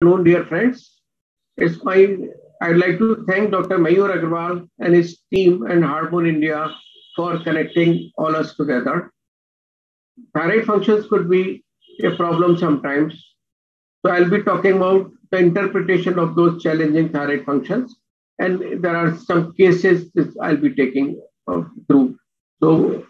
afternoon, dear friends. It's my, I'd like to thank Dr. Mayur Agarwal and his team and Harmon India for connecting all us together. Thyroid functions could be a problem sometimes. So I'll be talking about the interpretation of those challenging thyroid functions. And there are some cases that I'll be taking uh, through. So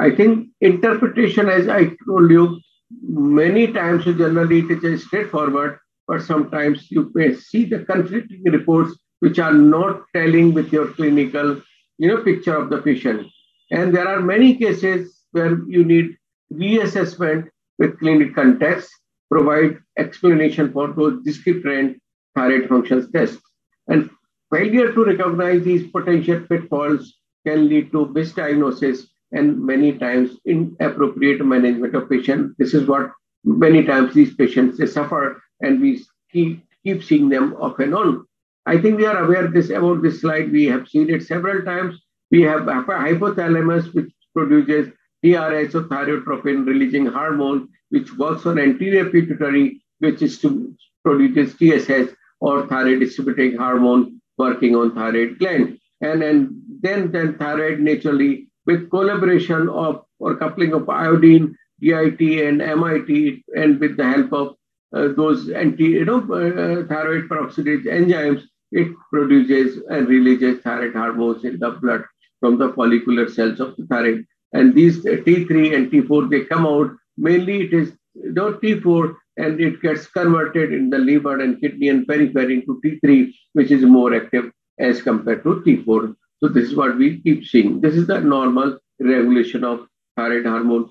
I think interpretation, as I told you, many times generally it is straightforward, but sometimes you may see the conflicting reports which are not telling with your clinical you know, picture of the patient. And there are many cases where you need reassessment with clinical context, provide explanation for those discrete thyroid functions tests. And failure to recognize these potential pitfalls can lead to misdiagnosis and many times inappropriate management of patient. This is what many times these patients they suffer and we keep, keep seeing them off and on. I think we are aware this about this slide. We have seen it several times. We have hypothalamus, which produces TRH or thyrotropin releasing hormone, which works on anterior pituitary, which is to produces TSH or thyroid distributing hormone working on thyroid gland. And, and then, then thyroid naturally with collaboration of or coupling of iodine, DIT, and MIT, and with the help of Uh, those anti, you know, uh, uh, thyroid peroxidase enzymes, it produces and releases thyroid hormones in the blood from the follicular cells of the thyroid. And these uh, T3 and T4, they come out. Mainly it is you know, T4 and it gets converted in the liver and kidney and periphery into T3, which is more active as compared to T4. So this is what we keep seeing. This is the normal regulation of thyroid hormone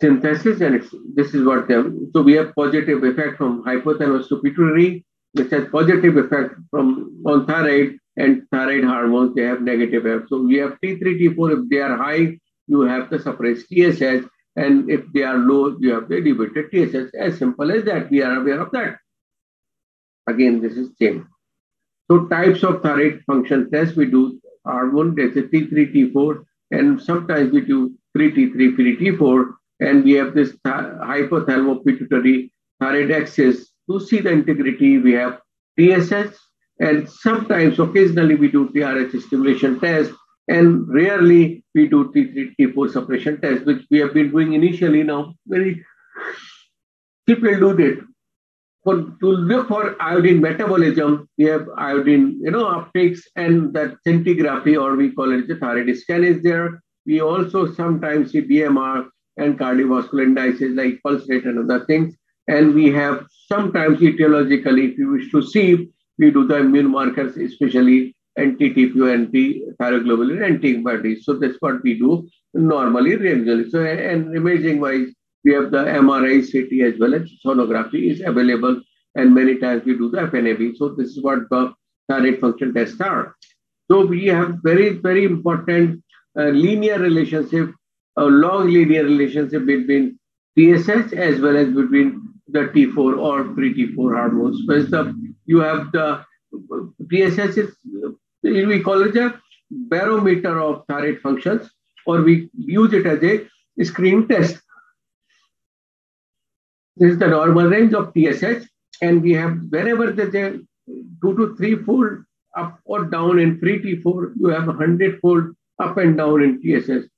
synthesis, and this is what them. So we have positive effect from hypothalamus to pituitary, which has positive effect from on thyroid and thyroid hormones. They have negative effect. So we have T3, T4. If they are high, you have to suppress TSH, and if they are low, you have the elevated TSH. As simple as that. We are aware of that. Again, this is same. So types of thyroid function tests we do hormone, there's a T3, T4, and sometimes we do 3T3, 3T4, and we have this uh, hypothalamo-pituitary thyroid axis. To see the integrity, we have TSH, and sometimes, occasionally, we do TRH stimulation test, and rarely we do T3, T4 suppression test, which we have been doing initially now. Very people do that for to look for iodine metabolism, we have iodine, you know, uptakes and that scintigraphy, or we call it the thyroid scan is there. We also sometimes see BMR and cardiovascular indices like pulse rate and other things. And we have sometimes etiologically, if you wish to see, we do the immune markers, especially anti-TPO, anti-thyroglobulin antibodies. So that's what we do normally, regularly. So, and imaging wise, we have the MRI, CT as well as sonography is available. And many times we do the FNAB. So this is what the thyroid function tests are. So we have very, very important uh, linear relationship, a long linear relationship between TSH as well as between the T4 or pre-T4 hormones. First up, you have the TSH is, we call it a barometer of thyroid functions, or we use it as a screen test. This is the normal range of TSH, and we have wherever there's two to three fold up or down in free T4, you have a hundred fold up and down in TSH.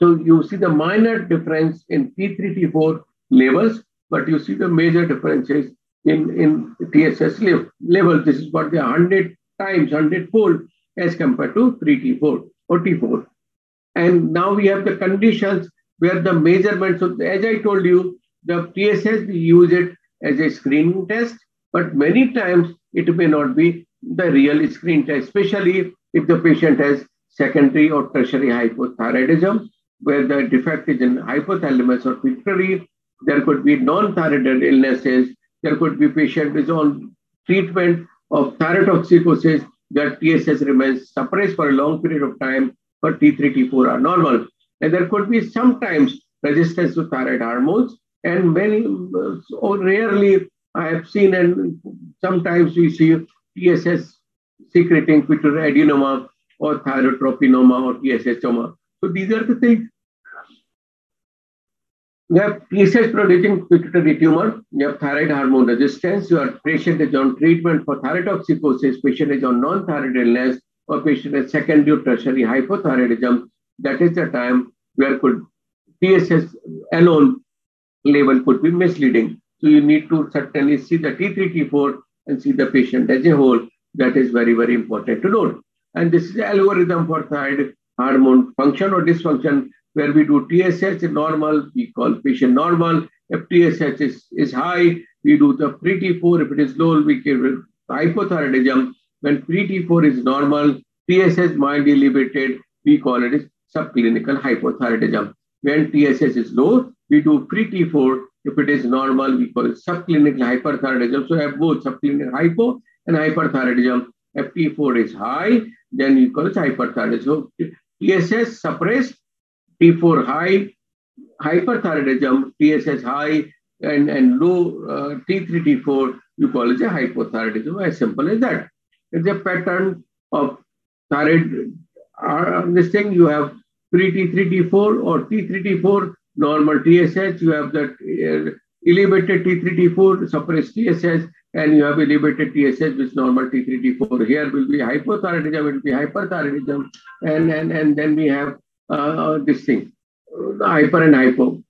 So you see the minor difference in T3, T4 levels, but you see the major differences in, in TSH level. This is what the 100 times, 100 fold as compared to 3T4 or T4. And now we have the conditions where the measurement, so as I told you, the TSH, we use it as a screening test, but many times it may not be the real screen test, especially if the patient has secondary or tertiary hypothyroidism, where the defect is in hypothalamus or pituitary. There could be non-thyroid illnesses. There could be patient is on treatment of thyrotoxicosis that TSH remains suppressed for a long period of time, but T3, T4 are normal. And there could be sometimes resistance to thyroid hormones and many, so rarely I have seen, and sometimes we see TSH secreting pituitary adenoma or thyrotropinoma or TSHoma. So these are the things. You have TSH producing pituitary tumor, you have thyroid hormone resistance, your patient is on treatment for thyrotoxicosis, patient is on non-thyroid illness, or patient has secondary tertiary hypothyroidism. That is the time where could TSH alone level could be misleading. So you need to certainly see the T3, T4 and see the patient as a whole. That is very, very important to note. And this is the algorithm for thyroid hormone function or dysfunction where we do TSH normal, we call patient normal. If TSH is, is high, we do the pre-T4. If it is low, we give hypothyroidism. When pre-T4 is normal, TSH mild elevated, we call it subclinical hypothyroidism. When TSH is low, we do pre-T4. If it is normal, we call it subclinical hyperthyroidism. So have both subclinical hypo and hyperthyroidism. If T4 is high, then we call it hyperthyroidism. TSH suppressed, T4 high, hyperthyroidism, TSH high, and, and low uh, T3, T4, you call it a hypothyroidism. As simple as that. It's a pattern of thyroid. Uh, this thing you have pre T3, T4 or T3, T4, normal TSH, you have that uh, elevated T3, T4, suppressed TSH, and you have elevated TSH, which normal T3, T4. Here will be hypothyroidism, it will be hyperthyroidism, and, and, and then we have uh, this thing, hyper and hypo.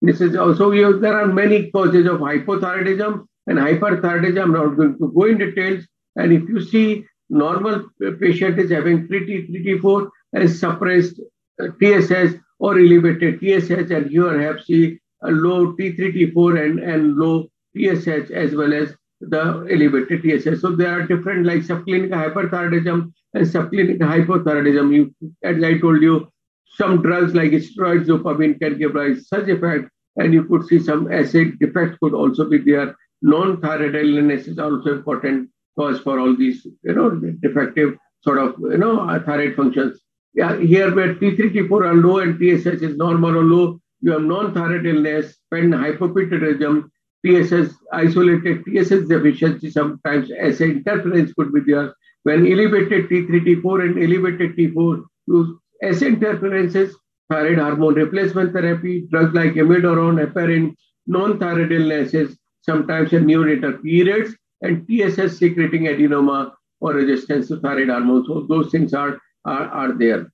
This is also, have, there are many causes of hypothyroidism and hyperthyroidism. I'm not going to go in details. And if you see normal patient is having 3T, 3T4 and suppressed uh, TSH or elevated TSH, and you have see a uh, low T3, T4 and, and low TSH as well as the elevated TSH. So there are different like subclinical hyperthyroidism and subclinical hypothyroidism. You, as I told you, some drugs like steroids, dopamine can give rise such effect, and you could see some acid defects could also be there. Non-thyroid illness is also important cause for all these, you know, defective sort of, you know, thyroid functions. Yeah, here where T3, T4 are low and TSH is normal or low, you have non-thyroid illness, pen hypopituitarism, TSH isolated TSH deficiency, sometimes as interference could be there. When elevated T3, T4 and elevated T4 use S interferences, thyroid hormone replacement therapy, drugs like amiodarone, heparin, non-thyroid illnesses, sometimes in neonatal periods, and TSH secreting adenoma or resistance to thyroid hormone. So those things are, are, are there.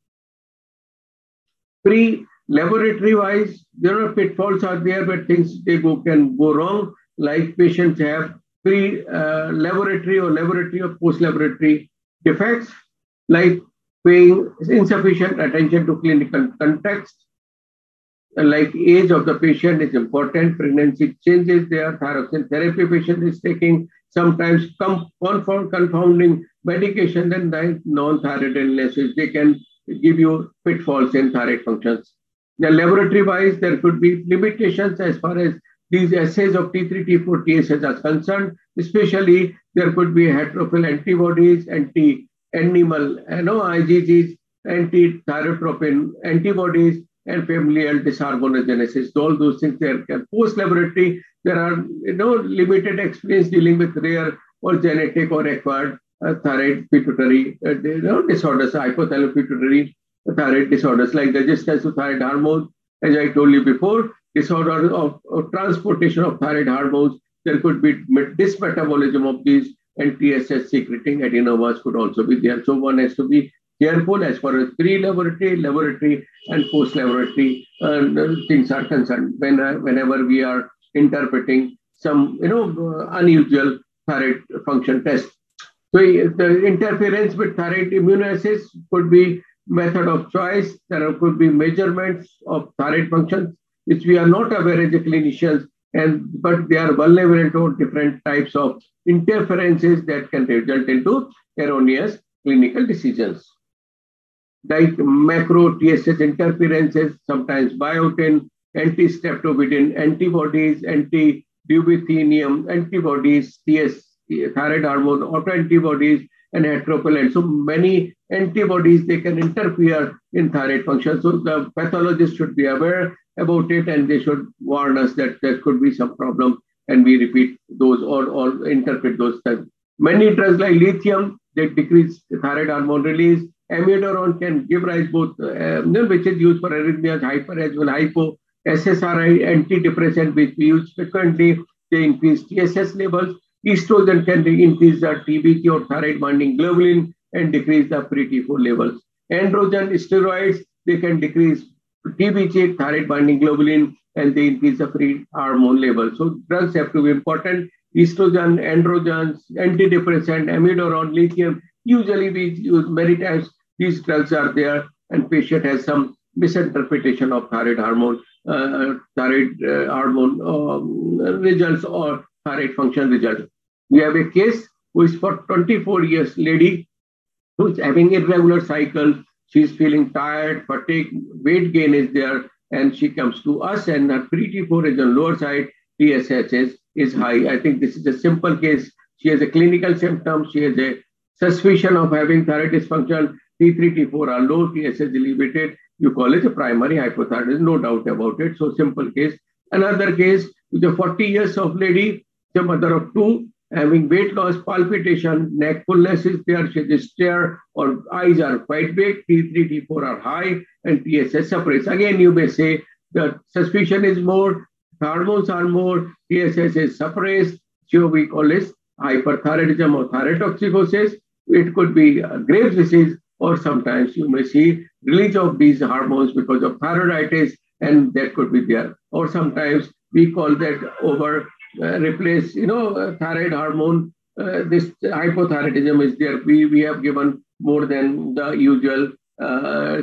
Pre Laboratory wise, there are pitfalls are there where things they go, can go wrong, like patients have pre uh, laboratory or laboratory or post laboratory defects, like paying insufficient attention to clinical context, like age of the patient is important, pregnancy changes there, thyroxine therapy patient is taking, sometimes com- confound, confounding medication then and non-thyroid illnesses, they can give you pitfalls in thyroid functions. The laboratory wise, there could be limitations as far as these assays of T3, T4, TSH are concerned. Especially, there could be heterophil antibodies, anti-animal, you know, IgGs, anti-thyrotropin antibodies, and familial dyshormonogenesis. All those things there. can Post-laboratory, there are you know limited experience dealing with rare or genetic or acquired thyroid pituitary uh, disorders, hypothalamic pituitary thyroid disorders like resistance to thyroid hormones. As I told you before, disorder of, of transportation of thyroid hormones, there could be dysmetabolism of these and TSH secreting adenomas could also be there. So one has to be careful as far as pre-laboratory, laboratory, and post-laboratory uh, things are concerned. When uh, whenever we are interpreting some you know uh, unusual thyroid function test. So eh, the interference with thyroid immunoassays could be method of choice. There could be measurements of thyroid functions, which we are not aware as clinicians, and but they are vulnerable to different types of interferences that can result into erroneous clinical decisions. Like macro TSH interferences, sometimes biotin, anti-streptavidin antibodies, anti-dubithenium antibodies, TS, thyroid hormone autoantibodies, and heteropellant. So many antibodies, they can interfere in thyroid function. So the pathologist should be aware about it and they should warn us that there could be some problem and we repeat those or, or interpret those things. Many drugs like lithium, they decrease thyroid hormone release. amiodarone can give rise both, uh, which is used for arrhythmias, hyper as well hypo, SSRI antidepressant, which we use frequently, they increase TSH levels. Estrogen can increase the TBG or thyroid binding globulin and decrease the free T4 levels. Androgen steroids, they can decrease TBG, thyroid binding globulin, and they increase the free hormone level. So drugs have to be important. Estrogen, androgens, antidepressant, amiodarone, lithium. Usually we use many times these drugs are there and patient has some misinterpretation of thyroid hormone, uh, thyroid uh, hormone um, results or thyroid function results. We have a case who is for 24 years lady who is having irregular cycles. She's feeling tired, fatigue, weight gain is there, and she comes to us and her T4 is on lower side, TSH is, is high. I think this is a simple case. She has a clinical symptom. She has a suspicion of having thyroid dysfunction. T3, T4 are low, TSH is elevated. You call it a primary hypothyroidism, no doubt about it. So simple case. Another case with a 40 years of lady, the mother of two, having weight loss, palpitation, neck fullness is there, she has stare, or eyes are quite big, T3, T4 are high, and TSH suppressed. Again, you may say the suspicion is more, hormones are more, TSH is suppressed, so we call this hyperthyroidism or thyrotoxicosis. It could be Graves' disease, or sometimes you may see release of these hormones because of thyroiditis, and that could be there. Or sometimes we call that over replace, you know, uh, thyroid hormone. Uh, this hypothyroidism is there. We, we have given more than the usual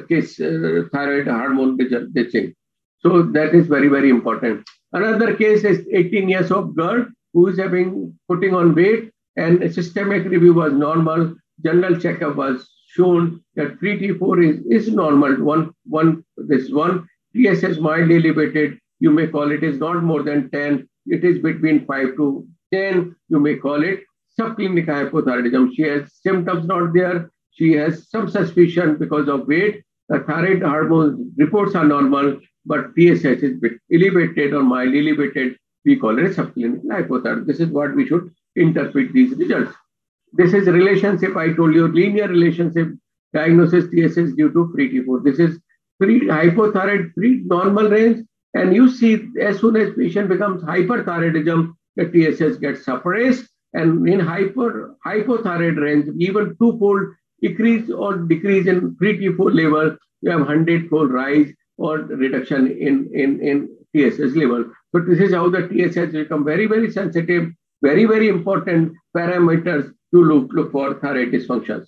case thyroid hormone ditching. So that is very, very important. Another case is 18 years of girl who is having putting on weight and systemic review was normal. General checkup was shown that 3T4 is, is normal. One, one, this one TSH mildly elevated. You may call it is not more than 10. It is between 5 to 10. You may call it subclinical hypothyroidism. She has symptoms not there. She has some suspicion because of weight. The thyroid hormone reports are normal, but TSH is bit elevated or mildly elevated. We call it subclinical hypothyroidism. This is what we should interpret these results. This is relationship, I told you, linear relationship diagnosis TSH due to free T4. This is free hypothyroid, free normal range, and you see, as soon as patient becomes hyperthyroidism, the TSH gets suppressed. And in hyper hypothyroid range, even two-fold increase or decrease in free T4 level, you have 100-fold rise or reduction in, in, in TSH level. So this is how the TSH become very, very sensitive, very, very important parameters to look, look for thyroid dysfunctions.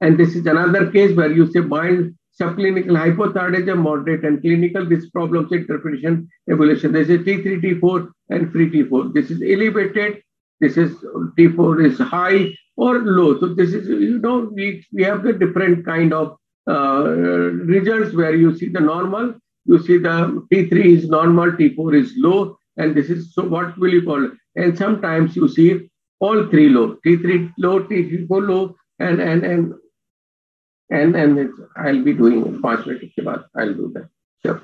And this is another case where you say mild subclinical hypothyroidism, moderate and clinical, this problems interpretation, evaluation. This is T3, T4 and free T4. This is elevated, this is T4 is high or low. So this is, you know, we, we have the different kind of uh, results where you see the normal, you see the T3 is normal, T4 is low, and this is, so what will you call it? And sometimes you see all three low, T3 low, T4 low, and, and, and and and I'll be doing five minutes I'll do that. Sure.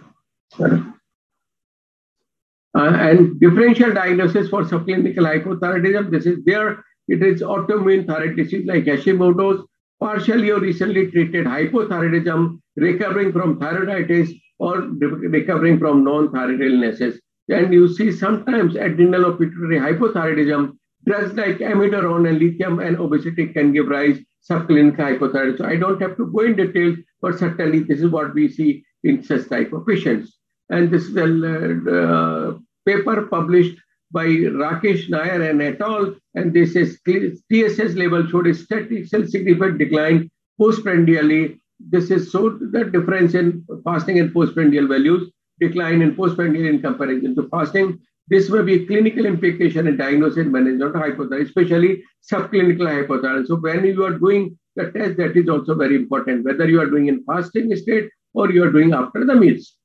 Uh, and differential diagnosis for subclinical hypothyroidism. This is there. It is autoimmune thyroid disease like Hashimoto's, partially or recently treated hypothyroidism, recovering from thyroiditis or recovering from non-thyroid illnesses. And you see sometimes adrenal or pituitary hypothyroidism, drugs like amiodarone and lithium and obesity can give rise subclinical hypothyroidism. So I don't have to go in detail, but certainly this is what we see in such type of patients. And this is a uh, paper published by Rakesh Nair and et al. And this is TSS level showed a statistical significant decline postprandially. This is so the difference in fasting and postprandial values, decline in postprandial in comparison to fasting. This may be a clinical implication in diagnosis and management of hypothyroidism, especially subclinical hypothyroidism. So when you are doing the test, that is also very important, whether you are doing in fasting state or you are doing after the meals.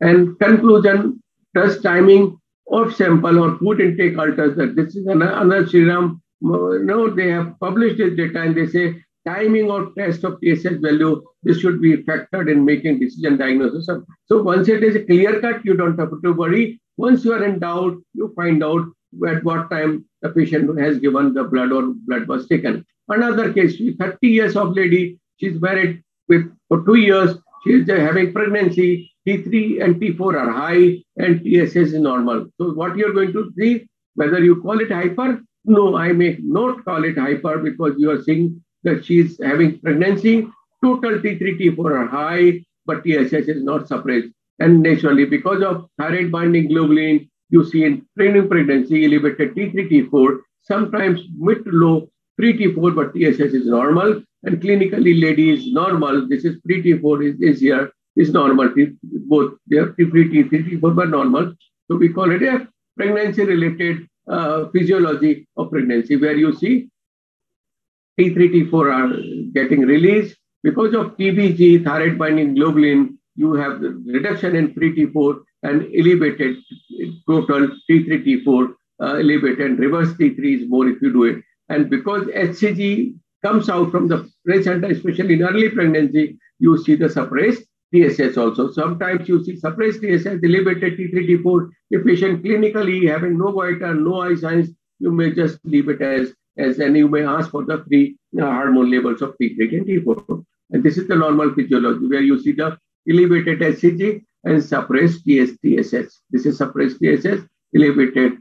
And conclusion, test timing of sample or food intake alters that. This is another Shriram, you know, they have published this data and they say timing or test of TSH value, this should be factored in making decision diagnosis. So once it is a clear cut, you don't have to worry. Once you are in doubt, you find out at what time the patient has given the blood or blood was taken. Another case, 30 years of lady, she's married with for two years, she is having pregnancy, T3 and T4 are high and TSH is normal. So what you're going to see, whether you call it hyper, no, I may not call it hyper because you are seeing that she's having pregnancy. Total T3, T4 are high, but TSH is not suppressed. And naturally, because of thyroid binding globulin, you see in training pregnancy elevated T3, T4, sometimes mid to low pre-T4, but TSH is normal. And clinically, lady is normal. This is pre-T4 is, is here, is normal. Both they are pre-T3, T4, but normal. So we call it a pregnancy-related uh, physiology of pregnancy, where you see T3, T4 are getting released. Because of TBG, thyroid binding globulin, you have the reduction in pre-T4 and elevated total T3, T4, uh, elevated and reverse T3 is more if you do it. And because HCG comes out from the placenta, especially in early pregnancy, you see the suppressed TSH also. Sometimes you see suppressed TSH, elevated T3, T4. If patient clinically having no goiter, no eye signs, you may just leave it as, as and you may ask for the free uh, hormone levels of T3 and T4. And this is the normal physiology where you see the elevated HCG and suppressed TSH. This is suppressed TSH, elevated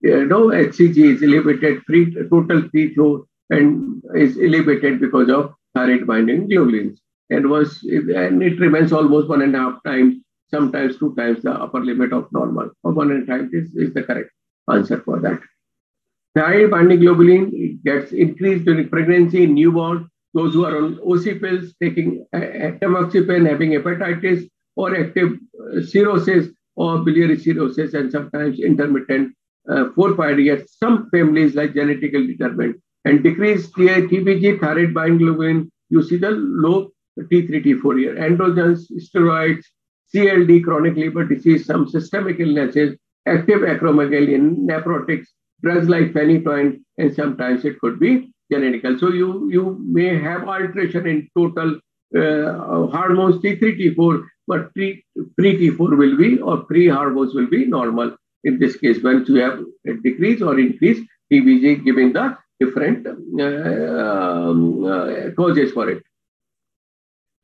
you know, HCG is elevated, free, total free flow and is elevated because of thyroid binding globulins. And was and it remains almost one and a half times, sometimes two times the upper limit of normal. Or one and a half is, is the correct answer for that. Thyroid binding globulin gets increased during pregnancy, newborn, those who are on OC pills, taking tamoxifen, having hepatitis or active uh, cirrhosis or biliary cirrhosis and sometimes intermittent uh, years. Some families like genetically determined and decreased TBG, thyroid binding globulin, you see the low T3, T4 here. Androgens, steroids, CLD, chronic liver disease, some systemic illnesses, active acromegaly, nephrotics, drugs like phenytoin, and sometimes it could be genetical. So you, you may have alteration in total uh, hormones T3, T4, but pre-T4 will be or pre-hormones will be normal in this case, once you have a decrease or increase, TBG giving the different uh, um, uh, causes for it.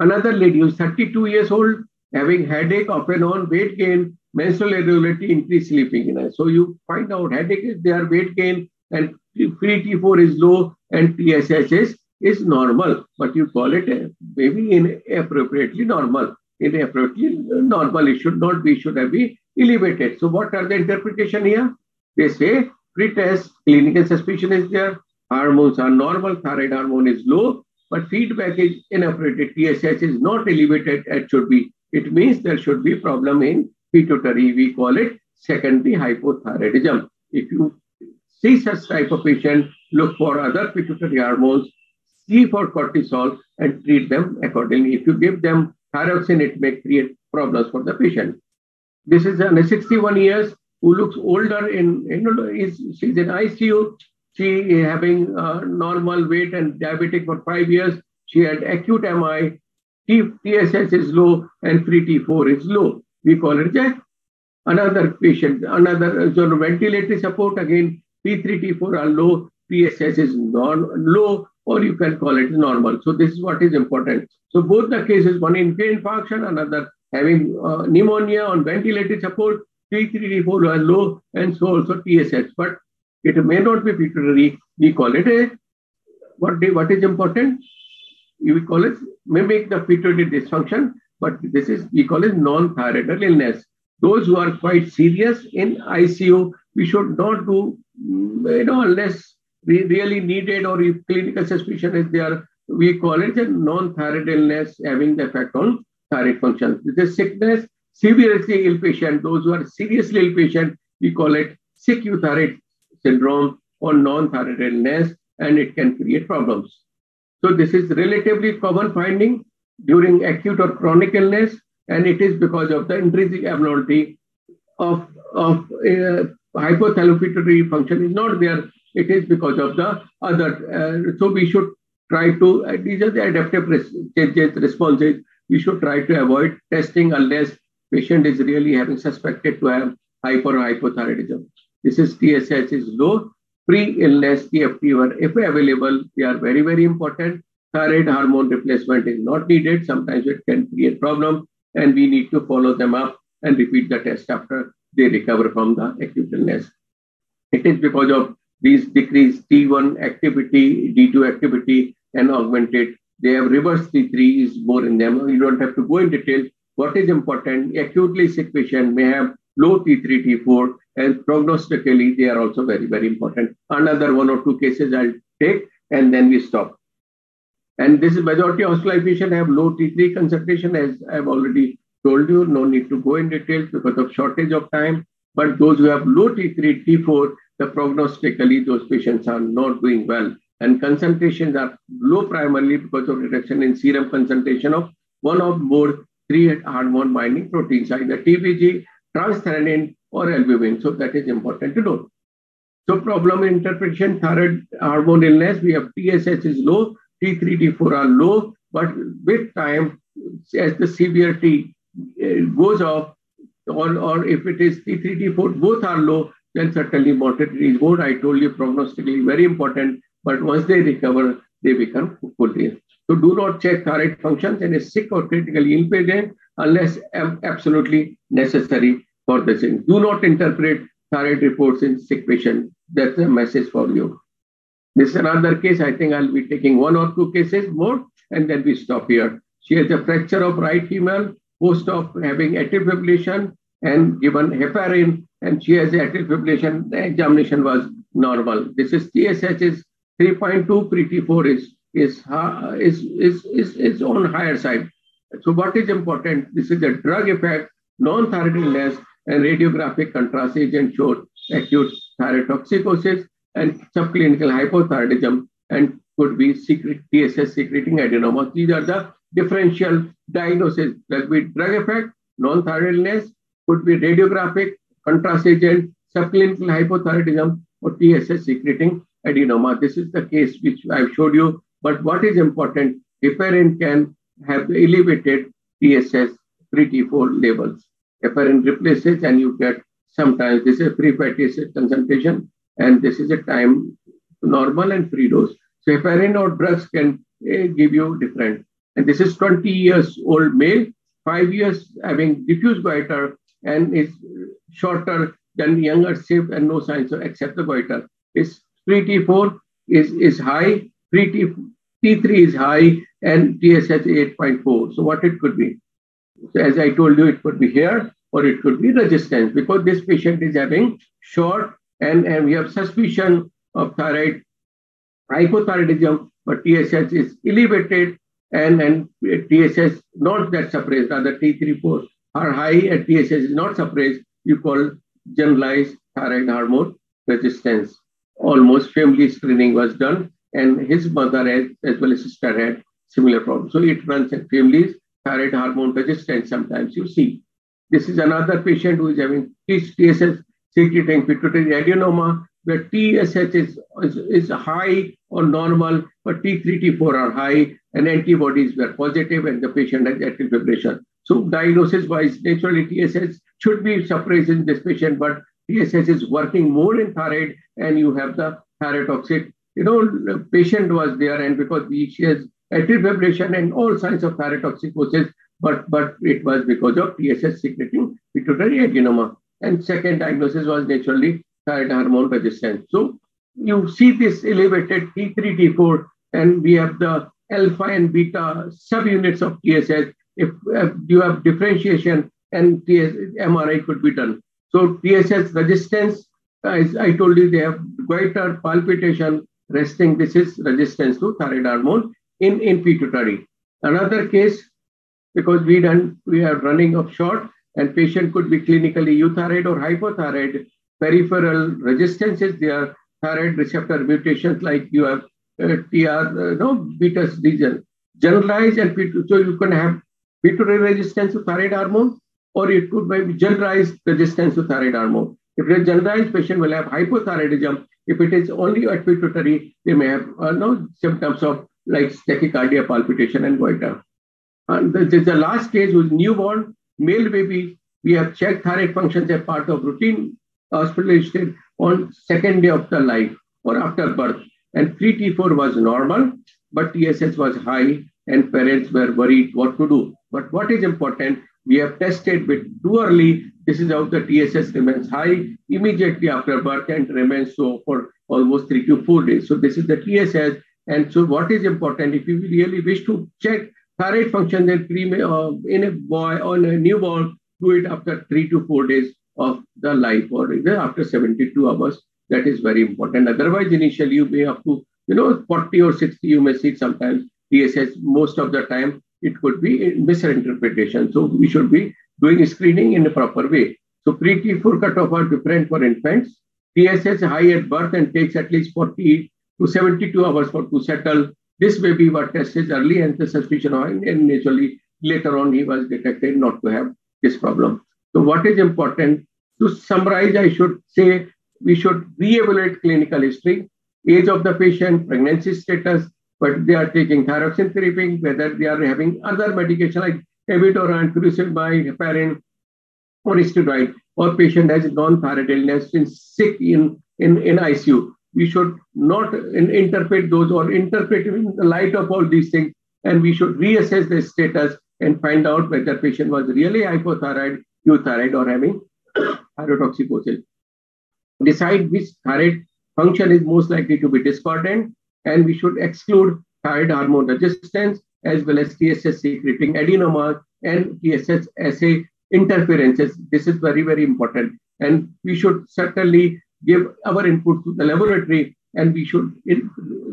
Another lady who's 32 years old, having headache off and on, weight gain, menstrual irregularity, increased sleepiness. So you find out headache is there, weight gain, and free T4 is low and TSH is, normal, but you call it maybe inappropriately normal. Inappropriately normal, it should not be, should have been elevated. So what are the interpretation here? They say pre-test, clinical suspicion is there, hormones are normal, thyroid hormone is low, but feedback is inappropriate. TSH is not elevated as should be. It means there should be problem in pituitary. We call it secondary hypothyroidism. If you see such type of patient, look for other pituitary hormones, see for cortisol and treat them accordingly. If you give them thyroxine, it may create problems for the patient. This is a 61 years who looks older in, in is she's in ICU. She having uh, normal weight and diabetic for five years. She had acute MI. T, TSH is low and free T4 is low. We call it another patient, another so ventilatory support again. P3, T4 are low. PSS is non low, or you can call it normal. So this is what is important. So both the cases, one in pain function, another having uh, pneumonia on ventilated support, T3, T4 are low, and so also TSH. But it may not be pituitary. We call it a what, what is important? We call it mimic the pituitary dysfunction, but this is we call it non-thyroidal illness. Those who are quite serious in ICU, we should not do, mm, you know, unless we really needed or if clinical suspicion is there, we call it a non-thyroid illness having the effect on thyroid function. This is sickness, seriously ill patient, those who are seriously ill patient, we call it sick euthyroid syndrome or non-thyroid illness, and it can create problems. So this is relatively common finding during acute or chronic illness, and it is because of the intrinsic abnormality of, of uh, hypothalamic function is not there. It is because of the other. Uh, so we should try to, uh, these are the adaptive changes, responses we should try to avoid testing unless patient is really having suspected to have hyper or hypothyroidism. This is TSH is low pre-illness TFT1, if available, they are very, very important. Thyroid hormone replacement is not needed. Sometimes it can create problem and we need to follow them up and repeat the test after they recover from the acute illness. It is because of these decreased T1 activity, D2 activity, and augmented. They have reversed T3 is more in them. You don't have to go in detail. What is important, acutely sick patient may have low T3, T4, and prognostically, they are also very, very important. Another one or two cases I'll take, and then we stop. And this is majority of hospitalization have low T3 concentration, as I've already told you. No need to go in details because of shortage of time. But those who have low T3, T4, the prognostically, those patients are not doing well. And concentrations are low primarily because of reduction in serum concentration of one or more three hormone binding proteins, either TBG, transthyretin, or albumin. So that is important to know. So problem in interpretation, thyroid hormone illness, we have TSH is low, T3, T4 are low, but with time, as the severity uh, goes off, or, or if it is T3, T4, both are low, then certainly mortality is more. I told you prognostically very important, but once they recover, they become fully. So do not check thyroid functions in a sick or critically ill patient unless absolutely necessary for the thing. Do not interpret thyroid reports in sick patient. That's a message for you. This is another case. I think I'll be taking one or two cases more, and then we stop here. She has a fracture of right femur, post of having atrial fibrillation and given heparin, and she has atrial fibrillation. The examination was normal. This is TSH is 3.2, pre-T4 is is, is, is, is, is on higher side. So what is important? This is a drug effect, non-thyroid illness, and radiographic contrast agent showed acute thyrotoxicosis and subclinical hypothyroidism and could be secret TSH secreting adenoma. These are the differential diagnosis. That be drug effect, non-thyroid could be radiographic, contrast agent, subclinical hypothyroidism, or TSH secreting adenoma. This is the case which I've showed you. But what is important, heparin can have elevated TSH 3T4 levels. Heparin replaces and you get sometimes this is free fatty acid concentration and this is a time normal and free dose. So heparin or drugs can uh, give you different. And this is 20 years old male, five years having diffuse goiter and is shorter than younger SIV and no signs of except the goiter. His 3T4 is, is high, 3T, T3 is high, and TSH 8.4. So what it could be? So as I told you, it could be here or it could be resistance because this patient is having short and, and we have suspicion of thyroid hypothyroidism, but TSH is elevated and, and TSH not that suppressed, rather T3, 4 are high and TSH is not suppressed. You call generalized thyroid hormone resistance. Almost family screening was done and his mother had, as well as sister had similar problems. So it runs in families, thyroid hormone resistance sometimes you see. This is another patient who is having TSH secreting pituitary adenoma, where TSH is, is, is high or normal, but T3, T4 are high, and antibodies were positive, and the patient has atrial fibrillation. So diagnosis-wise, naturally TSH should be suppressed in this patient, but TSH is working more in thyroid, and you have the thyrotoxic. You know, patient was there, and because she has atrial fibrillation and all signs of thyrotoxicosis, but, but it was because of TSH secreting pituitary adenoma. And second diagnosis was naturally thyroid hormone resistance. So you see this elevated T3, T4, and we have the alpha and beta subunits of TSH. If, you have differentiation, and TS, MRI could be done. So TSH resistance, as I told you, they have goiter, palpitation, resting. This is resistance to thyroid hormone in, in pituitary. Another case, because we done we are running of short, and patient could be clinically euthyroid or hypothyroid. Peripheral resistance is there, thyroid receptor mutations like you have uh, TR, uh, no, beta region. Generalized and so you can have pituitary resistance to thyroid hormone, or it could be generalized resistance to thyroid hormone. If it is generalized, patient will have hypothyroidism. If it is only at pituitary, they may have uh, no symptoms of like tachycardia, palpitation, and goiter. And the, the last case was newborn male baby, we have checked thyroid functions as part of routine uh, hospitalization on second day of the life. or after birth. And free T4 was normal, but TSH was high and parents were worried what to do. But what is important, we have tested with too early. This is how the TSH remains high immediately after birth and remains so for almost three to four days. So this is the TSH. And so what is important, if you really wish to check thyroid function then pre- uh, in a boy or a newborn, do it after three to four days of the life or after 72 hours. That is very important. Otherwise, initially you may have to, you know, 40 or 60, you may see sometimes TSH. Most of the time, it could be misinterpretation. So we should be doing screening in a proper way. So pre-T4 cutoff are different for infants. TSH high at birth and takes at least 40 to 72 hours for to settle. This may be what tested early and the suspicion of and naturally later on he was detected not to have this problem. So what is important? To summarize, I should say we should re-evaluate clinical history, age of the patient, pregnancy status, but they are taking thyroxine therapy, whether they are having other medication like evidorant, furosemide, heparin, or steroid, or patient has non-thyroid illness, been sick in, in, in ICU. We should not in, interpret those or interpret in the light of all these things, and we should reassess the status and find out whether patient was really hypothyroid, euthyroid, or having thyrotoxicosis. Decide which thyroid function is most likely to be discordant, and we should exclude thyroid hormone resistance as well as TSH secreting adenoma and TSH assay interferences. This is very, very important. And we should certainly give our input to the laboratory and we should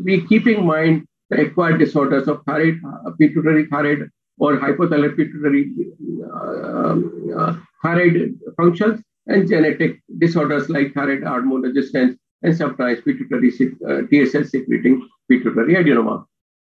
be keeping in mind the acquired disorders of thyroid, uh, pituitary thyroid or hypothalamic pituitary uh, uh, thyroid functions and genetic disorders like thyroid hormone resistance and sometimes pituitary uh, TSH secreting pituitary adenoma.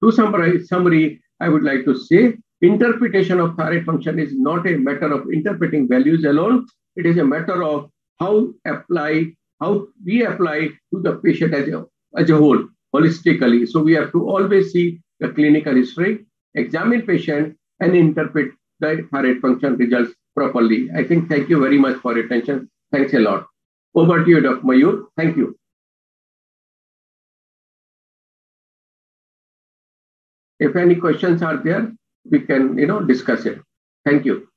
To summarize, summary, I would like to say interpretation of thyroid function is not a matter of interpreting values alone. It is a matter of how apply, how we apply to the patient as a, as a whole, holistically. So we have to always see the clinical history, examine patient, and interpret the thyroid function results properly. I think thank you very much for your attention. Thanks a lot. Over to you, Dr. Mayur. Thank you. If any questions are there, we can, you know, discuss it. Thank you.